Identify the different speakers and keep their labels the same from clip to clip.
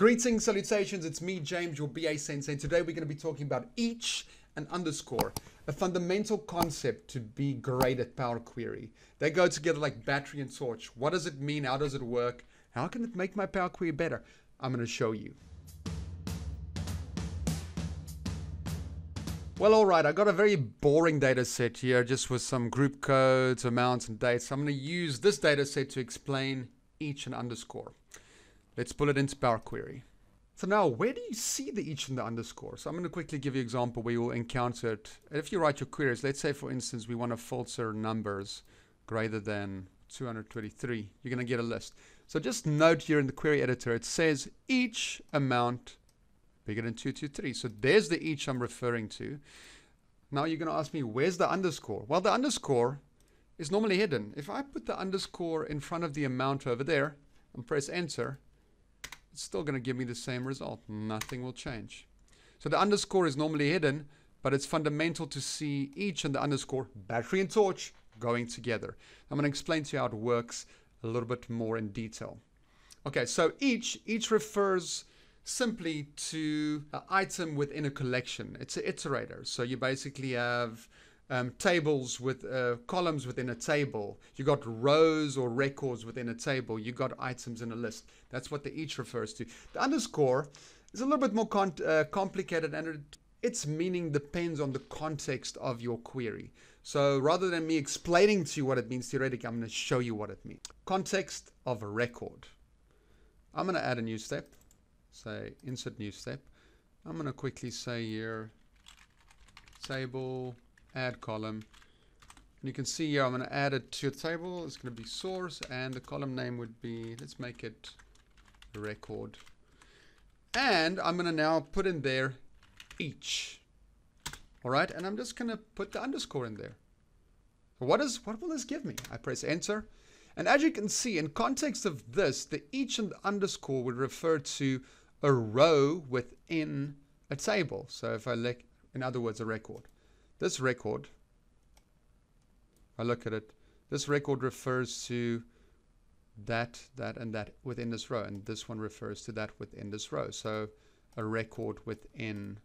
Speaker 1: Greetings, salutations. It's me, James, your BA Sensei. Today we're going to be talking about each and underscore, a fundamental concept to be great at Power Query. They go together like battery and torch. What does it mean? How does it work? How can it make my Power Query better? I'm going to show you. Well, all right, I got a very boring data set here just with some group codes, amounts, and dates. I'm going to use this data set to explain each and underscore. Let's pull it into Power Query. So now, where do you see the each and the underscore? So I'm going to quickly give you an example where you'll encounter it. If you write your queries, let's say, for instance, we want to filter numbers greater than 223. You're going to get a list. So just note here in the query editor, it says each amount bigger than 223. So there's the each I'm referring to. Now you're going to ask me, where's the underscore? Well, the underscore is normally hidden. If I put the underscore in front of the amount over there and press enter, still going to give me the same result. Nothing will change. So the underscore is normally hidden, but it's fundamental to see each and the underscore, battery and torch, going together. I'm going to explain to you how it works a little bit more in detail. Okay, so each, each refers simply to an item within a collection. It's an iterator. So you basically have um, tables with uh, columns within a table. You got rows or records within a table. You got items in a list. That's what the each refers to. The underscore is a little bit more uh, complicated and it, its meaning depends on the context of your query. So rather than me explaining to you what it means theoretically, I'm going to show you what it means. Context of a record. I'm going to add a new step. Say insert new step. I'm going to quickly say here table add column. And you can see here I'm going to add it to a table. It's going to be source and the column name would be, let's make it record. And I'm going to now put in there each. All right. And I'm just going to put the underscore in there. what is, what will this give me? I press enter. And as you can see, in context of this, the each and underscore would refer to a row within a table. So if I like, in other words, a record. This record, I look at it, this record refers to that, that, and that within this row. And this one refers to that within this row. So a record within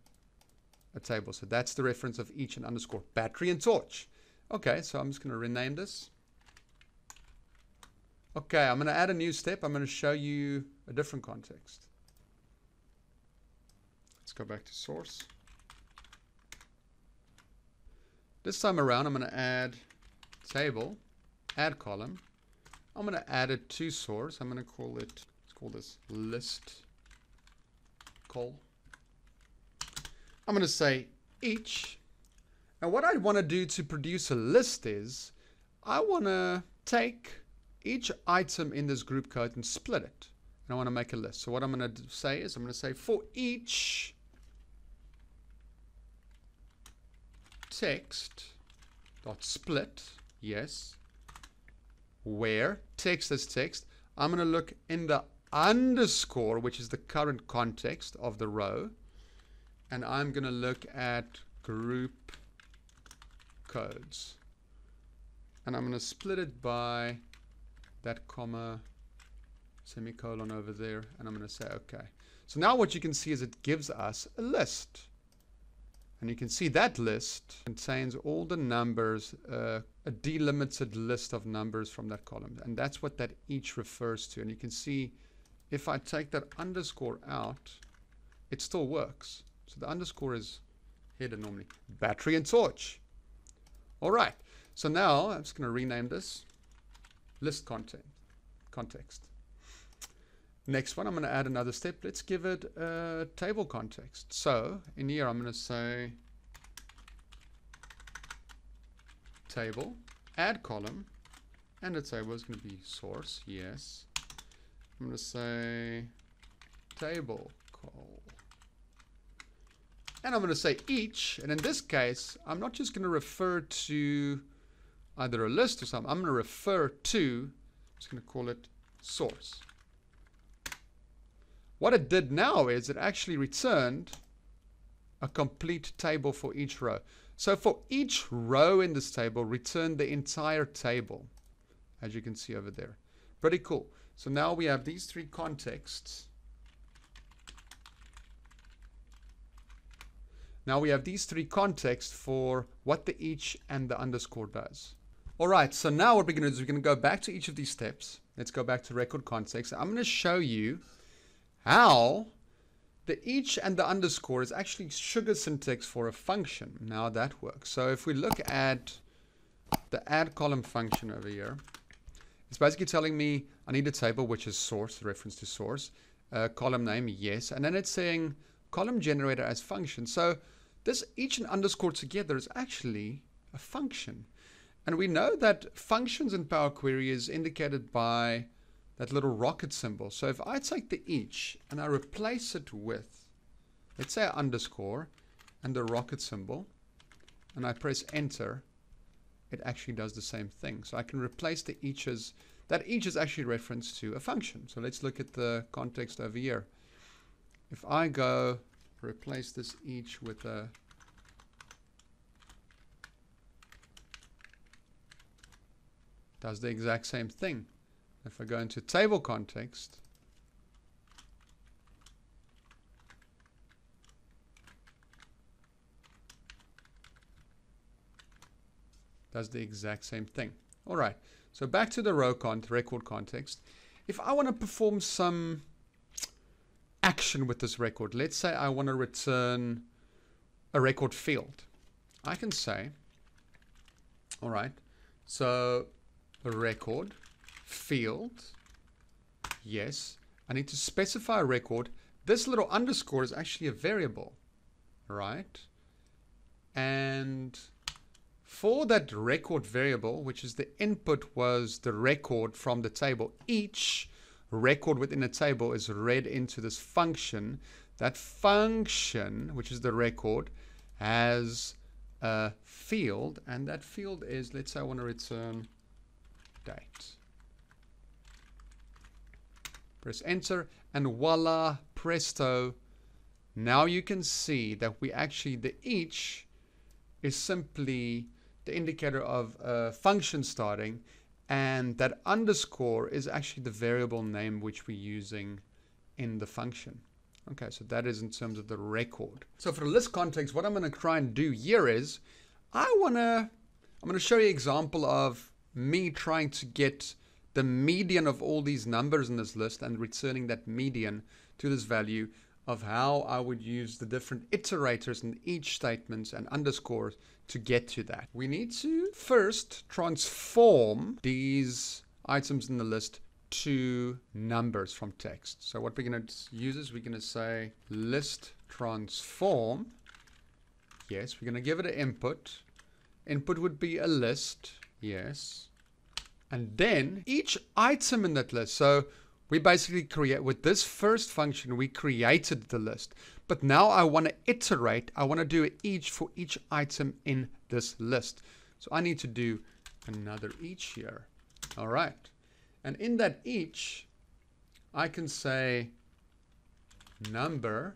Speaker 1: a table. So that's the reference of each and underscore battery and torch. Okay, so I'm just going to rename this. Okay, I'm going to add a new step. I'm going to show you a different context. Let's go back to source. This time around, I'm going to add table, add column. I'm going to add it to source. I'm going to call it, let's call this list call. I'm going to say each. And what I want to do to produce a list is I want to take each item in this group code and split it. And I want to make a list. So what I'm going to say is I'm going to say for each text dot split yes where text is text I'm going to look in the underscore which is the current context of the row and I'm going to look at group codes. And I'm going to split it by that comma semicolon over there and I'm going to say okay. So now what you can see is it gives us a list and you can see that list contains all the numbers, uh, a delimited list of numbers from that column. And that's what that each refers to. And you can see if I take that underscore out, it still works. So the underscore is hidden normally. Battery and torch. All right. So now I'm just going to rename this list content context. Next one, I'm going to add another step. Let's give it a table context. So in here, I'm going to say table, add column, and the table is going to be source, yes. I'm going to say table call. And I'm going to say each, and in this case, I'm not just going to refer to either a list or something. I'm going to refer to, I'm just going to call it source. What it did now is it actually returned a complete table for each row. So for each row in this table, return the entire table, as you can see over there. Pretty cool. So now we have these three contexts. Now we have these three contexts for what the each and the underscore does. All right, so now what we're gonna do is we're gonna go back to each of these steps. Let's go back to record context. I'm gonna show you how the each and the underscore is actually sugar syntax for a function. Now that works. So if we look at the add column function over here, it's basically telling me I need a table, which is source, reference to source, uh, column name, yes, and then it's saying column generator as function. So this each and underscore together is actually a function. And we know that functions in Power Query is indicated by that little rocket symbol. So if I take the each and I replace it with, let's say underscore and the rocket symbol, and I press enter, it actually does the same thing. So I can replace the eaches, that each is actually reference to a function. So let's look at the context over here. If I go replace this each with a does the exact same thing. If I go into table context, does the exact same thing. All right, so back to the row con record context. If I want to perform some action with this record, let's say I want to return a record field. I can say, all right, so a record field, yes, I need to specify a record. This little underscore is actually a variable, right? And for that record variable, which is the input was the record from the table, each record within a table is read into this function. That function, which is the record, has a field, and that field is, let's say I want to return date. Press enter, and voila, presto. Now you can see that we actually, the each is simply the indicator of a function starting and that underscore is actually the variable name which we're using in the function. Okay, so that is in terms of the record. So for the list context, what I'm going to try and do here is I want to, I'm going to show you an example of me trying to get the median of all these numbers in this list and returning that median to this value of how I would use the different iterators in each statements and underscores to get to that. We need to first transform these items in the list to numbers from text. So what we're going to use is we're going to say list transform. Yes, we're going to give it an input. Input would be a list. Yes. And then each item in that list. So we basically create, with this first function, we created the list. But now I want to iterate. I want to do each for each item in this list. So I need to do another each here. All right. And in that each, I can say number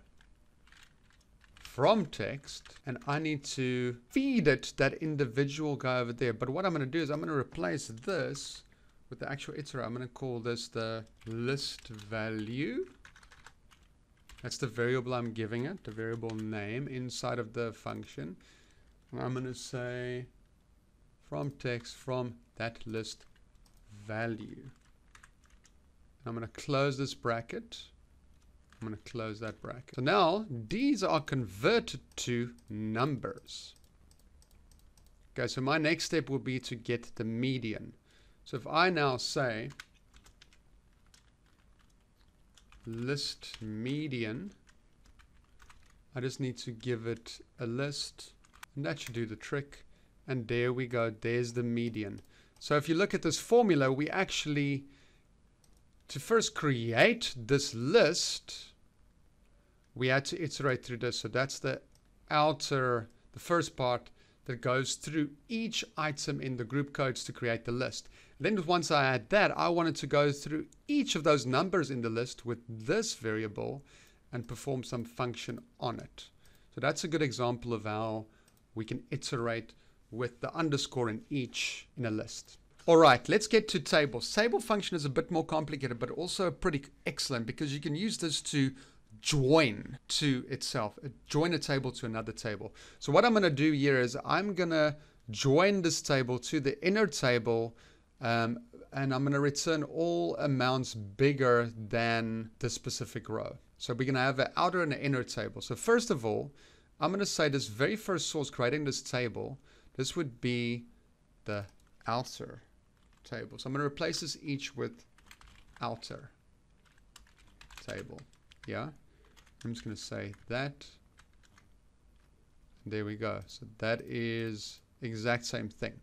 Speaker 1: from text and I need to feed it that individual guy over there. But what I'm going to do is I'm going to replace this with the actual iterator. I'm going to call this the list value. That's the variable I'm giving it, the variable name inside of the function. And I'm going to say from text from that list value. I'm going to close this bracket. I'm going to close that bracket. So now these are converted to numbers. Okay, so my next step will be to get the median. So if I now say list median, I just need to give it a list and that should do the trick. And there we go, there's the median. So if you look at this formula, we actually, to first create this list, we had to iterate through this. So that's the outer, the first part that goes through each item in the group codes to create the list. Then once I had that, I wanted to go through each of those numbers in the list with this variable and perform some function on it. So that's a good example of how we can iterate with the underscore in each in a list. All right, let's get to tables. Table function is a bit more complicated, but also pretty excellent because you can use this to join to itself, join a table to another table. So what I'm going to do here is I'm going to join this table to the inner table um, and I'm going to return all amounts bigger than the specific row. So we're going to have an outer and an inner table. So first of all, I'm going to say this very first source creating this table, this would be the outer table. So I'm going to replace this each with outer table. Yeah. I'm just going to say that. There we go. So that is exact same thing.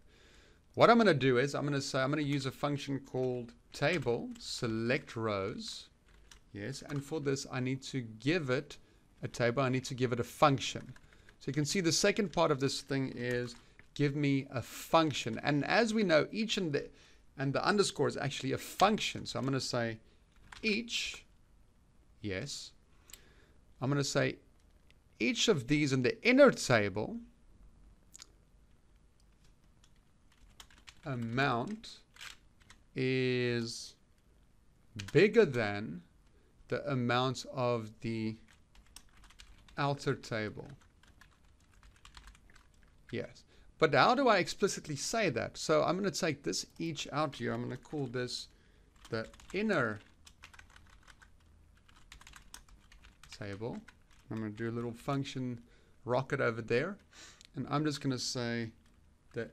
Speaker 1: What I'm going to do is I'm going to say I'm going to use a function called table select rows. Yes, and for this I need to give it a table. I need to give it a function. So you can see the second part of this thing is give me a function. And as we know, each and the and the underscore is actually a function. So I'm going to say each, yes. I'm going to say each of these in the inner table amount is bigger than the amount of the outer table. Yes. But how do I explicitly say that? So I'm going to take this each out here. I'm going to call this the inner table. I'm going to do a little function rocket over there. And I'm just going to say the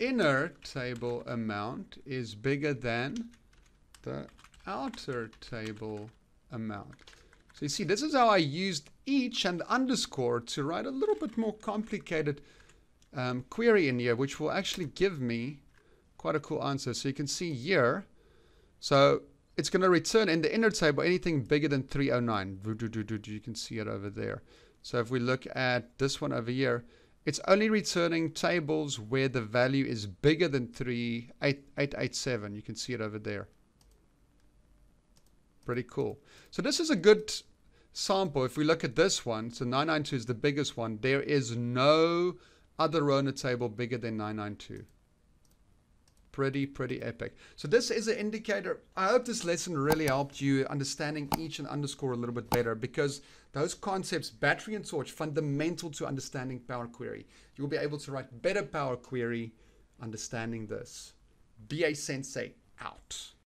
Speaker 1: inner table amount is bigger than the outer table amount. So you see, this is how I used each and underscore to write a little bit more complicated um, query in here, which will actually give me quite a cool answer. So you can see here, so it's going to return in the inner table anything bigger than 309. You can see it over there. So if we look at this one over here, it's only returning tables where the value is bigger than 3887. You can see it over there. Pretty cool. So this is a good sample. If we look at this one, so 992 is the biggest one. There is no other the table bigger than 992 pretty, pretty epic. So this is an indicator. I hope this lesson really helped you understanding each and underscore a little bit better because those concepts, battery and torch, fundamental to understanding Power Query. You will be able to write better Power Query understanding this. BA Sensei out.